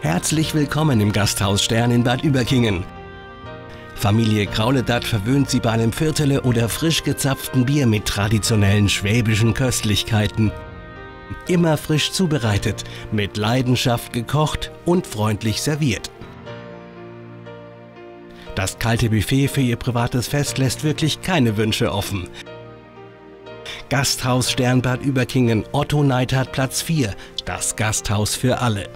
Herzlich willkommen im Gasthaus Stern in Bad Überkingen. Familie Krauledatt verwöhnt Sie bei einem Viertele oder frisch gezapften Bier mit traditionellen schwäbischen Köstlichkeiten. Immer frisch zubereitet, mit Leidenschaft gekocht und freundlich serviert. Das kalte Buffet für Ihr privates Fest lässt wirklich keine Wünsche offen. Gasthaus Sternbad Überkingen, Otto Neidhardt Platz 4, das Gasthaus für alle.